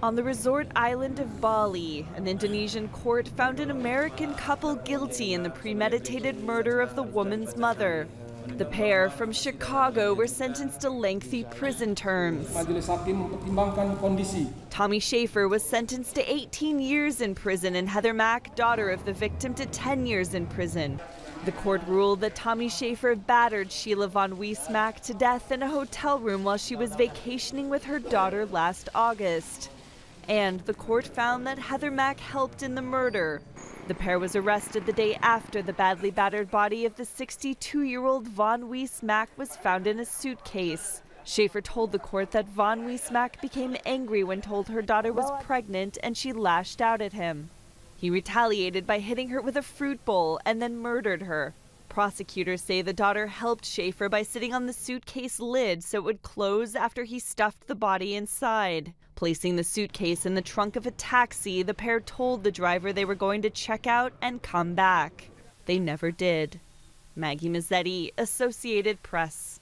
On the resort island of Bali, an Indonesian court found an American couple guilty in the premeditated murder of the woman's mother. The pair from Chicago were sentenced to lengthy prison terms. Majelis Hakim mempertimbangkan kondisi Tommy Schaefer was sentenced to 18 years in prison and Heather Mack, daughter of the victim, to 10 years in prison. The court ruled that Tommy Schaefer battered Sheila Von Wiese-Mack to death in a hotel room while she was vacationing with her daughter last August. And the court found that Heather Mack helped in the murder. The pair was arrested the day after the badly battered body of the 62 year old Von Wiese-Mack was found in a suitcase. Schaefer told the court that Von Wiese-Mack became angry when told her daughter was pregnant and she lashed out at him. He retaliated by hitting her with a fruit bowl and then murdered her. Prosecutors say the daughter helped Schaefer by sitting on the suitcase lid so it would close after he stuffed the body inside. Placing the suitcase in the trunk of a taxi, the pair told the driver they were going to check out and come back. They never did. Maggie Mazzetti, Associated Press.